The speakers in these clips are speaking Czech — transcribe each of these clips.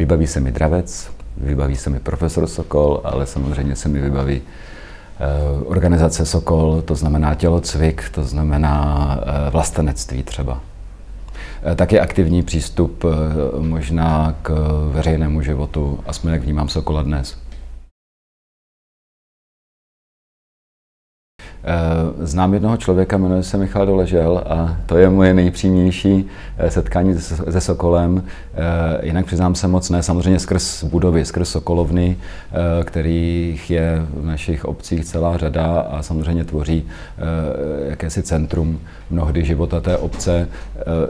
Vybaví se mi dravec, vybaví se mi profesor Sokol, ale samozřejmě se mi vybaví eh, organizace Sokol, to znamená tělocvik, to znamená eh, vlastenectví třeba. Eh, taky aktivní přístup možná k veřejnému životu, aspoň jak vnímám Sokola dnes. Znám jednoho člověka, jmenuje se Michal Doležel a to je moje nejpřímější eh, setkání se Sokolem. Eh, jinak přiznám se moc ne, samozřejmě skrz budovy, skrz Sokolovny, kterých je v našich obcích celá řada a samozřejmě tvoří jakési centrum mnohdy života té obce.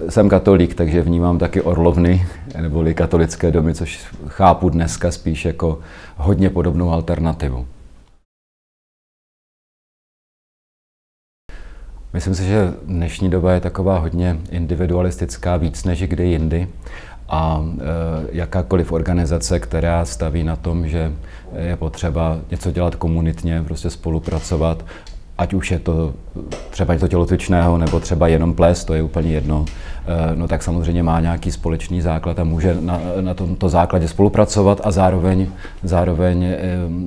Jsem katolík, takže vnímám taky orlovny neboli katolické domy, což chápu dneska spíš jako hodně podobnou alternativu. Myslím si, že dnešní doba je taková hodně individualistická, víc než kdy jindy. A e, jakákoliv organizace, která staví na tom, že je potřeba něco dělat komunitně, prostě spolupracovat, ať už je to třeba něco tělocvičného, nebo třeba jenom ples, to je úplně jedno, e, no tak samozřejmě má nějaký společný základ a může na, na tomto základě spolupracovat a zároveň, zároveň e,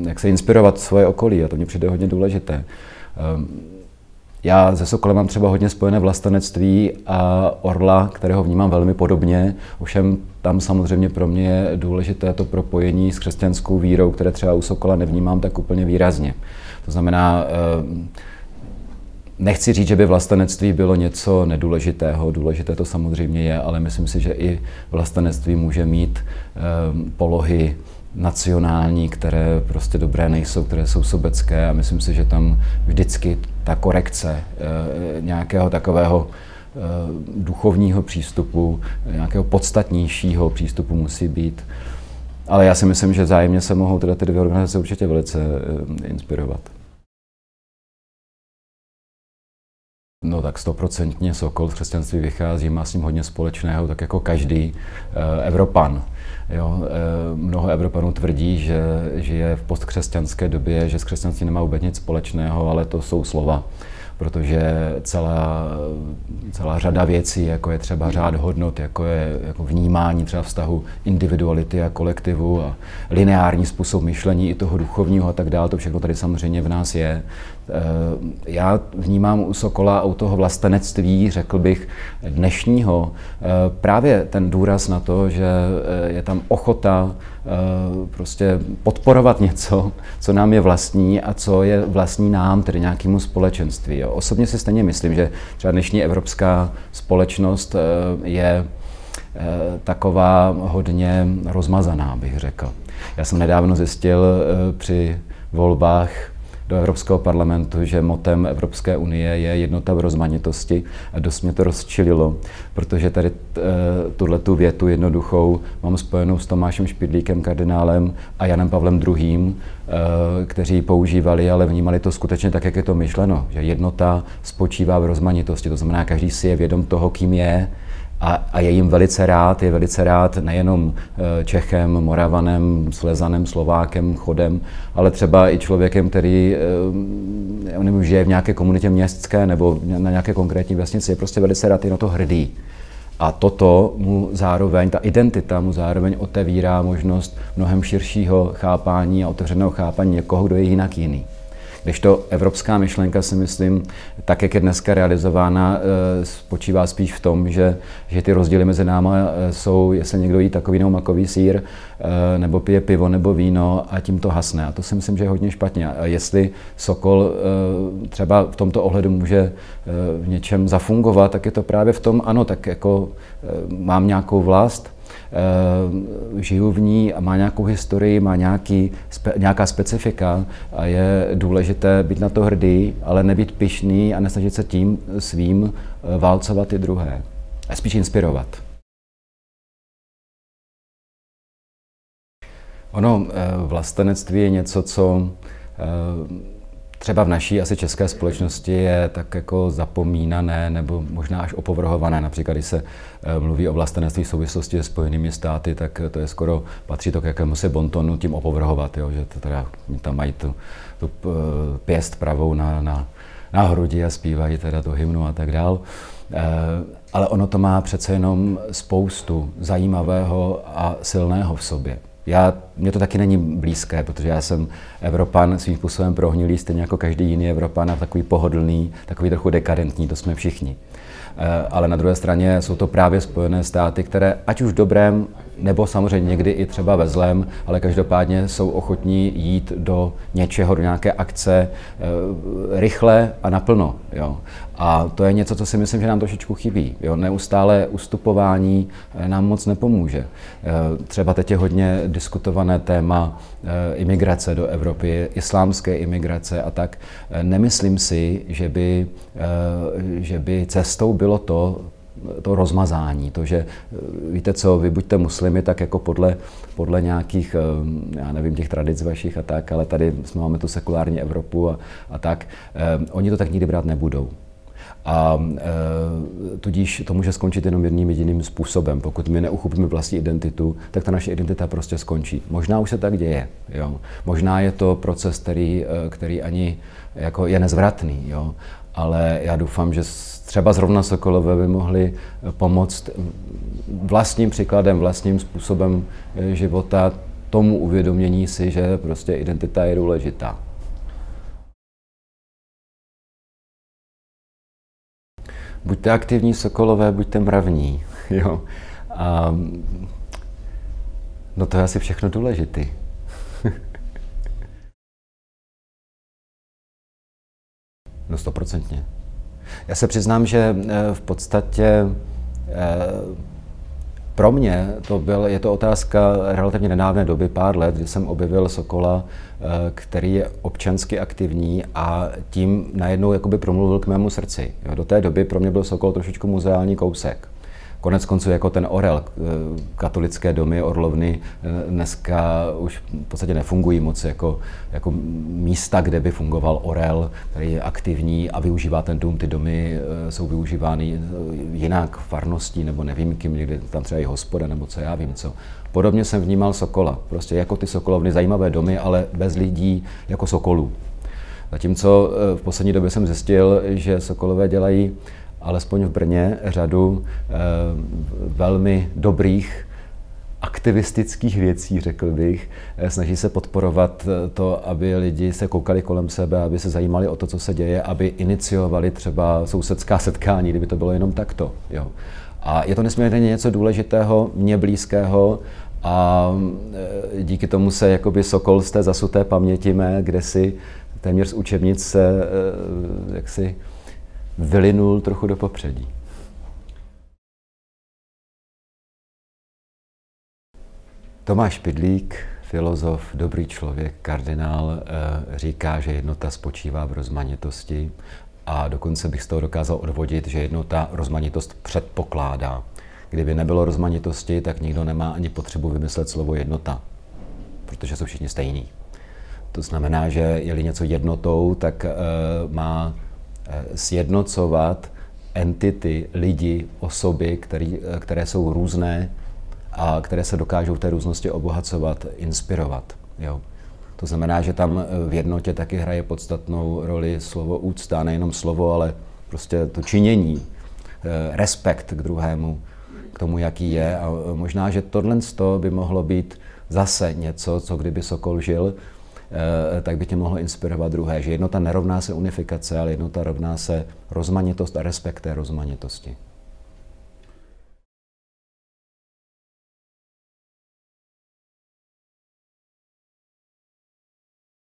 jak se inspirovat svoje okolí a to mě přijde hodně důležité. Já ze Sokolem mám třeba hodně spojené vlastenectví a Orla, kterého vnímám velmi podobně. Ovšem tam samozřejmě pro mě je důležité to propojení s křesťanskou vírou, které třeba u Sokola nevnímám tak úplně výrazně. To znamená, eh, Nechci říct, že by vlastenectví bylo něco nedůležitého, důležité to samozřejmě je, ale myslím si, že i vlastenectví může mít eh, polohy nacionální, které prostě dobré nejsou, které jsou sobecké a myslím si, že tam vždycky ta korekce eh, nějakého takového eh, duchovního přístupu, nějakého podstatnějšího přístupu musí být. Ale já si myslím, že zájemně se mohou tyhle ty dvě organizace určitě velice eh, inspirovat. No tak stoprocentně Sokol z křesťanství vychází, má s ním hodně společného, tak jako každý Evropan. Jo, mnoho Evropanů tvrdí, že žije v postkřesťanské době, že s křesťanstvím nemá vůbec nic společného, ale to jsou slova protože celá, celá řada věcí, jako je třeba řád hodnot, jako je jako vnímání třeba vztahu individuality a kolektivu a lineární způsob myšlení i toho duchovního a tak dále, to všechno tady samozřejmě v nás je. Eh, já vnímám u Sokola a u toho vlastenectví, řekl bych, dnešního, eh, právě ten důraz na to, že eh, je tam ochota prostě podporovat něco, co nám je vlastní a co je vlastní nám, tedy nějakému společenství. Osobně si stejně myslím, že třeba dnešní evropská společnost je taková hodně rozmazaná, bych řekl. Já jsem nedávno zjistil při volbách do Evropského parlamentu, že motem Evropské unie je jednota v rozmanitosti a dost mě to rozčililo, protože tady eh, tuhle tu větu jednoduchou mám spojenou s Tomášem Špidlíkem, kardinálem a Janem Pavlem II., eh, kteří používali, ale vnímali to skutečně tak, jak je to myšleno, že jednota spočívá v rozmanitosti, to znamená, každý si je vědom toho, kým je, a, a je jim velice rád, je velice rád nejenom eh, Čechem, Moravanem, Slezanem, Slovákem, Chodem, ale třeba i člověkem, který eh, nevím, žije v nějaké komunitě městské nebo na nějaké konkrétní vesnici, je prostě velice rád, je na to hrdý. A toto mu zároveň, ta identita mu zároveň otevírá možnost mnohem širšího chápání a otevřeného chápání někoho, kdo je jinak jiný. Když to evropská myšlenka si myslím, tak jak je dneska realizována, eh, spočívá spíš v tom, že, že ty rozdíly mezi náma eh, jsou, jestli někdo jí takový nebo makový sír, eh, nebo pije pivo nebo víno a tím to hasne. A to si myslím, že je hodně špatně. A jestli Sokol třeba v tomto ohledu může v něčem zafungovat, tak je to právě v tom, ano, tak jako mám nějakou vlast, žiju v ní a má nějakou historii, má nějaký, spe, nějaká specifika a je důležité být na to hrdý, ale nebýt pišný a nesnažit se tím svým eh, válcovat i druhé. A spíš inspirovat. Ono, eh, vlastenectví je něco, co třeba v naší asi české společnosti je tak jako zapomínané nebo možná až opovrhované. Například, když se eh, mluví o vlastenectví v souvislosti se Spojenými státy, tak to je skoro, patří to k jakému se bontonu tím opovrhovat, jo, že to teda tam mají tu, tu eh, pěst pravou na, na na hrudi a zpívají teda to hymnu a tak dál. Ale ono to má přece jenom spoustu zajímavého a silného v sobě. Já, mě to taky není blízké, protože já jsem Evropan svým způsobem prohnilý, stejně jako každý jiný Evropan a takový pohodlný, takový trochu dekadentní, to jsme všichni. Eh, ale na druhé straně jsou to právě Spojené státy, které ať už v dobrém, nebo samozřejmě někdy i třeba ve zlém, ale každopádně jsou ochotní jít do něčeho, do nějaké akce e, rychle a naplno. Jo. A to je něco, co si myslím, že nám trošičku chybí. Jo. Neustále ustupování eh, nám moc nepomůže. E, třeba teď je hodně diskutované téma imigrace do Evropy, islámské imigrace a tak. Nemyslím si, že by, že by cestou bylo to, to rozmazání, to, že víte co, vy buďte muslimy, tak jako podle, podle nějakých, eh, já nevím, těch tradic vašich a tak, ale tady jsme máme tu sekulární Evropu a, a tak, eh, oni to tak nikdy brát nebudou. A e, tudíž to může skončit jenom jedním jediným způsobem. Pokud my neuchopíme vlastní identitu, tak ta naše identita prostě skončí. Možná už se tak děje. Jo. Možná je to proces, který, který ani jako je nezvratný. Jo. Ale já doufám, že třeba zrovna Sokolové by mohli eh, pomoct vlastním příkladem, vlastním způsobem eh, života tomu uvědomění si, že prostě identita je důležitá. Buďte aktivní Sokolové, buďte mravní. Jo. A, no to je asi všechno důležité. No stoprocentně. Já se přiznám, že eh, v podstatě eh, pro mě to byl, je to otázka relativně nedávné doby, pár let, kdy jsem objevil Sokola, eh, který je občansky aktivní a tím najednou jakoby promluvil k mému srdci. Do té doby pro mě byl Sokol trošičku muzeální kousek. Konec konců jako ten orel, eh, katolické domy, orlovny eh, dneska už v podstatě nefungují moc jako, jako místa, kde by fungoval orel, který je aktivní a využívá ten dům. Ty domy eh, jsou využívány jinak farností nebo nevím kým, někde tam třeba i hospoda nebo co já vím co. Podobně jsem vnímal Sokola, prostě jako ty Sokolovny, zajímavé domy, ale bez lidí jako Sokolů. Zatímco v poslední době jsem zjistil, že Sokolové dělají alespoň v Brně, řadu eh, velmi dobrých aktivistických věcí, řekl bych. Eh, snaží se podporovat eh, to, aby lidi se koukali kolem sebe, aby se zajímali o to, co se děje, aby iniciovali třeba sousedská setkání, kdyby to bylo jenom takto. Jo. A je to nesmírně něco důležitého, mě blízkého a díky tomu se jakoby Sokol z té zasuté paměti mé, kde si téměř z učebnice jak si vylinul trochu do popředí. Tomáš Pidlík, filozof, dobrý člověk, kardinál, eh, říká, že jednota spočívá v rozmanitosti a dokonce bych z toho dokázal odvodit, že jednota rozmanitost předpokládá. Kdyby nebylo rozmanitosti, tak nikdo nemá ani potřebu vymyslet slovo jednota, protože jsou všichni stejní. To znamená, že je-li něco jednotou, tak uh, má Eh, sjednocovat entity, lidi, osoby, který, eh, které jsou různé a které se dokážou v té různosti obohacovat, inspirovat. Jo. To znamená, že tam eh, v jednotě taky hraje podstatnou roli slovo úcta, nejenom slovo, ale prostě to činění, respekt k druhému, k tomu, jaký je. A možná, že tohle by mohlo být zase něco, co kdyby Sokol žil, Eh, tak by tě mohlo inspirovat druhé. Že jednota nerovná se unifikace, ale jednota rovná se rozmanitost a respekt té rozmanitosti.